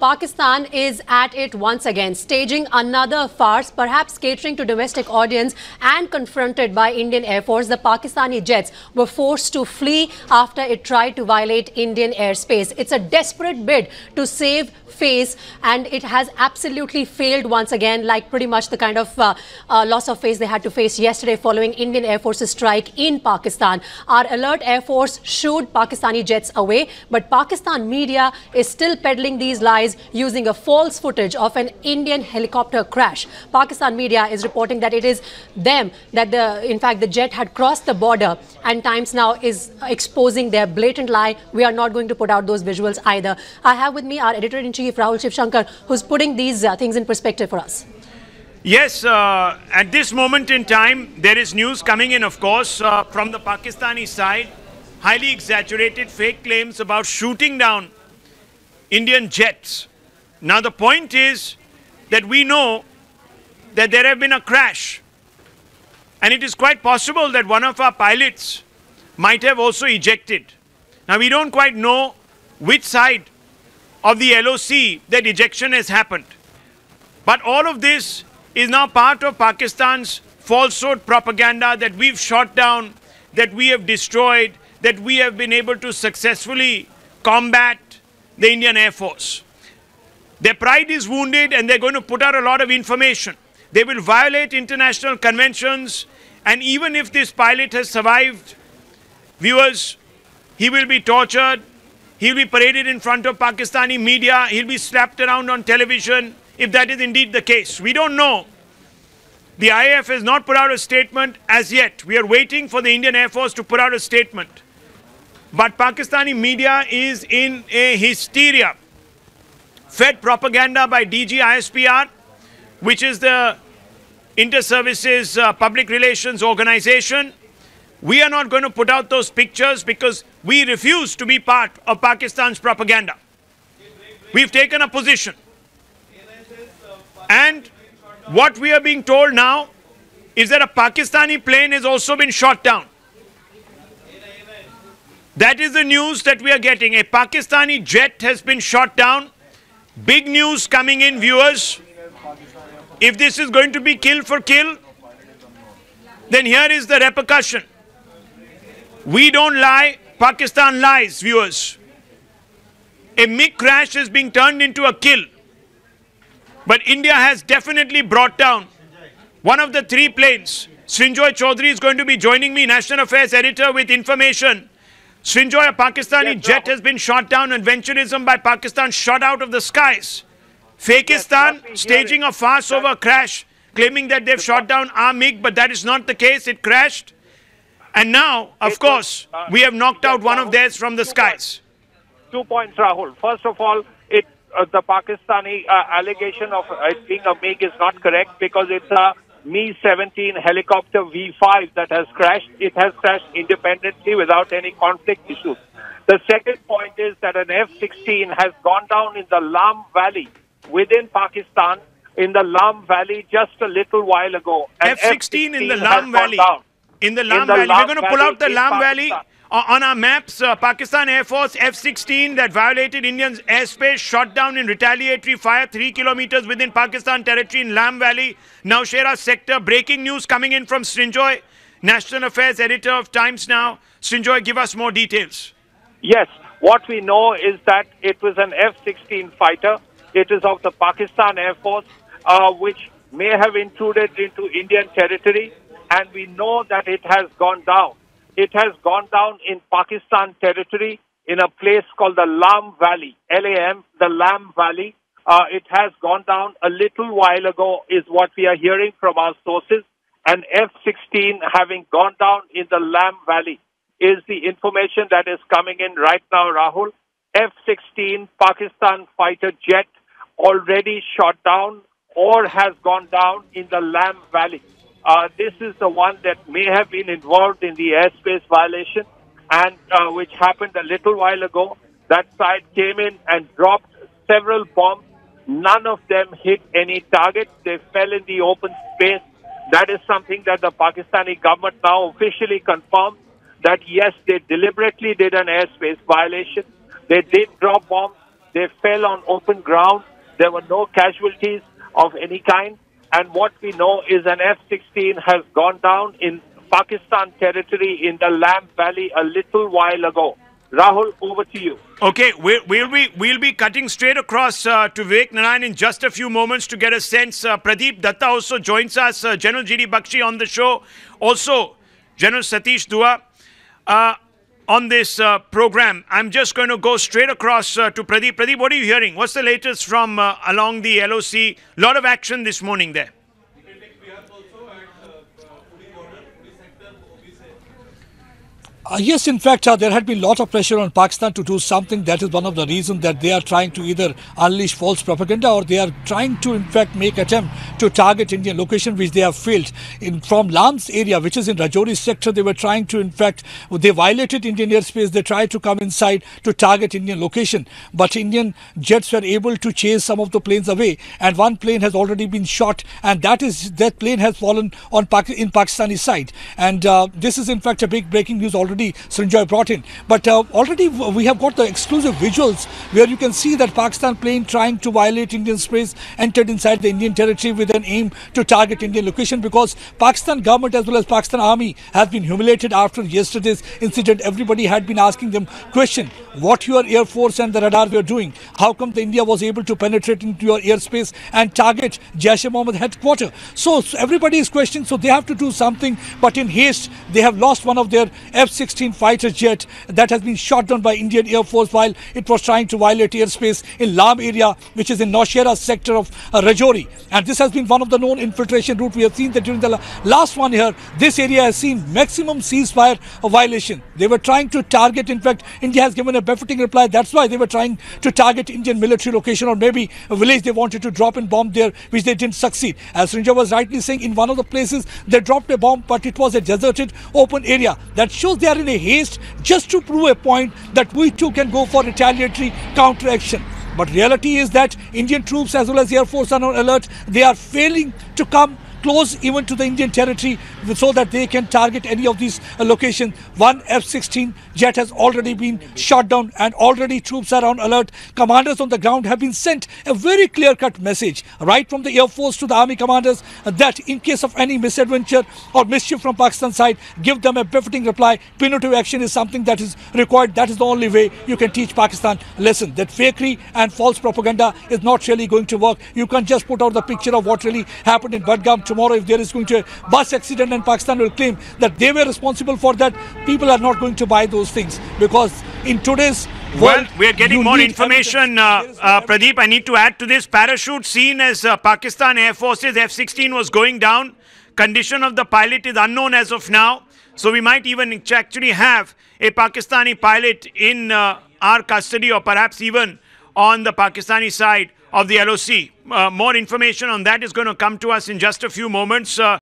Pakistan is at it once again, staging another farce, perhaps catering to domestic audience and confronted by Indian Air Force. The Pakistani jets were forced to flee after it tried to violate Indian airspace. It's a desperate bid to save face and it has absolutely failed once again, like pretty much the kind of uh, uh, loss of face they had to face yesterday following Indian Air Force's strike in Pakistan. Our alert Air Force shooed Pakistani jets away, but Pakistan media is still peddling these lies using a false footage of an Indian helicopter crash. Pakistan media is reporting that it is them, that the, in fact, the jet had crossed the border and Times Now is exposing their blatant lie. We are not going to put out those visuals either. I have with me our editor-in-chief, Rahul Shivshankar, who's putting these uh, things in perspective for us. Yes, uh, at this moment in time, there is news coming in, of course, uh, from the Pakistani side. Highly exaggerated fake claims about shooting down Indian jets. Now the point is that we know that there have been a crash and it is quite possible that one of our pilots might have also ejected. Now we don't quite know which side of the LOC that ejection has happened. But all of this is now part of Pakistan's falsehood propaganda that we've shot down, that we have destroyed, that we have been able to successfully combat the Indian Air Force. Their pride is wounded and they're going to put out a lot of information. They will violate international conventions and even if this pilot has survived, viewers, he will be tortured, he'll be paraded in front of Pakistani media, he'll be slapped around on television, if that is indeed the case. We don't know. The IAF has not put out a statement as yet. We are waiting for the Indian Air Force to put out a statement. But Pakistani media is in a hysteria. Fed propaganda by DG ISPR, which is the Inter-Services uh, Public Relations Organization. We are not going to put out those pictures because we refuse to be part of Pakistan's propaganda. We've taken a position. And what we are being told now is that a Pakistani plane has also been shot down. That is the news that we are getting. A Pakistani jet has been shot down. Big news coming in, viewers. If this is going to be kill for kill, then here is the repercussion. We don't lie, Pakistan lies, viewers. A MiG crash is being turned into a kill. But India has definitely brought down one of the three planes. Srinjoy Chaudhary is going to be joining me, National Affairs Editor, with information Srinjoy, a Pakistani yes, jet has been shot down and venturism by Pakistan shot out of the skies. Fakistan yes, staging a farce over a crash, claiming that they've shot down our MiG, but that is not the case. It crashed. And now, of course, uh, we have knocked out one of theirs from the skies. Two points, Rahul. First of all, it uh, the Pakistani uh, allegation of it being a MiG is not correct because it's a Mi-17 helicopter V5 that has crashed. It has crashed independently without any conflict issues. The second point is that an F-16 has gone down in the Lam Valley within Pakistan in the Lam Valley just a little while ago. F-16 in the Lam Valley. In the Lam Valley. We're going to pull out the Lam Valley. On our maps, uh, Pakistan Air Force F-16 that violated Indian airspace shot down in retaliatory fire three kilometers within Pakistan territory in Lam Valley, Nowshera sector. Breaking news coming in from Srinjoy, National Affairs Editor of Times Now. Srinjoy, give us more details. Yes, what we know is that it was an F-16 fighter. It is of the Pakistan Air Force, uh, which may have intruded into Indian territory, and we know that it has gone down. It has gone down in Pakistan territory in a place called the Lam Valley, L-A-M, the Lam Valley. Uh, it has gone down a little while ago is what we are hearing from our sources. And F-16 having gone down in the Lam Valley is the information that is coming in right now, Rahul. F-16 Pakistan fighter jet already shot down or has gone down in the Lam Valley. Uh, this is the one that may have been involved in the airspace violation and uh, which happened a little while ago. That side came in and dropped several bombs. None of them hit any target. They fell in the open space. That is something that the Pakistani government now officially confirmed that yes, they deliberately did an airspace violation. They did drop bombs. They fell on open ground. There were no casualties of any kind. And what we know is an F-16 has gone down in Pakistan territory in the Lam Valley a little while ago. Rahul, over to you. Okay, we'll, we'll be we'll be cutting straight across uh, to Vivek Narayan in just a few moments to get a sense. Uh, Pradeep Datta also joins us. Uh, General G.D. Bakshi on the show. Also, General Satish Dua. Uh, on this uh, program, I'm just going to go straight across uh, to Pradeep. Pradeep, what are you hearing? What's the latest from along the LOC? A lot of action this morning there. Uh, yes, in fact, uh, there had been a lot of pressure on Pakistan to do something. That is one of the reasons that they are trying to either unleash false propaganda or they are trying to, in fact, make attempt to target Indian location, which they have failed. In from Lam's area, which is in Rajouri sector, they were trying to, in fact, they violated Indian airspace. They tried to come inside to target Indian location, but Indian jets were able to chase some of the planes away, and one plane has already been shot, and that is that plane has fallen on in Pakistani side, and uh, this is in fact a big breaking news already already Srinjoy brought in. But uh, already we have got the exclusive visuals where you can see that Pakistan plane trying to violate Indian space entered inside the Indian territory with an aim to target Indian location because Pakistan government as well as Pakistan army has been humiliated after yesterday's incident. Everybody had been asking them question what your air force and the radar were doing. How come the India was able to penetrate into your airspace and target Jaish-e-Mohammed headquarters? So, so everybody is questioning. So they have to do something. But in haste, they have lost one of their F-16 F-16 fighter jet that has been shot down by Indian Air Force while it was trying to violate airspace in Lam area, which is in Nowshera sector of uh, Rajouri. And this has been one of the known infiltration route. We have seen that during the last one here, this area has seen maximum ceasefire violation. They were trying to target, in fact, India has given a befitting reply. That's why they were trying to target Indian military location or maybe a village they wanted to drop and bomb there, which they didn't succeed. As Srinjoy was rightly saying, in one of the places they dropped a bomb, but it was a deserted open area. That shows they are in a haste just to prove a point that we too can go for retaliatory counteraction. But reality is that Indian troops as well as Air Force are on alert. They are failing to come close even to the Indian territory so that they can target any of these uh, locations. One F-16 jet has already been shot down and already troops are on alert. Commanders on the ground have been sent a very clear-cut message right from the Air Force to the Army commanders that in case of any misadventure or mischief from Pakistan side, give them a befitting reply. Punitive action is something that is required. That is the only way you can teach Pakistan a lesson that fakery and false propaganda is not really going to work. You can't just put out the picture of what really happened in Budgam tomorrow if there is going to a bus accident and Pakistan will claim that they were responsible for that, people are not going to buy those things because in today's well, we are getting more information, uh, uh, Pradeep. I need to add to this parachute seen as uh, Pakistan Air Force's F-16 was going down. Condition of the pilot is unknown as of now. So we might even actually have a Pakistani pilot in uh, our custody or perhaps even on the Pakistani side of the LOC. Uh, more information on that is going to come to us in just a few moments. Uh,